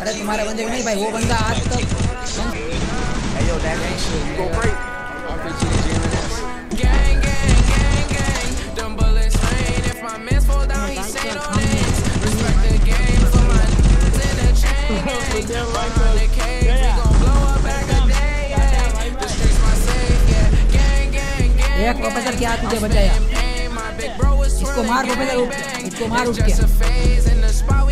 अरे तुम्हारे बंदे को नहीं भाई वो बंदा आज तक Hey yo, that ain't shit. You go break. Gang, gang, gang, gang. Them bullets rain. If my mans fall down, he say no names. Respect the game for my niggas in the chain gang. Behind the cage, we gon' blow up back a day. Yeah. The streets my safe. Yeah. Gang, gang, gang. एक professor क्या तुझे बचाया Aim, my big bro is इसको मार twirling professor gang, इसको bang. मार It's उठ just के a phase in the spot.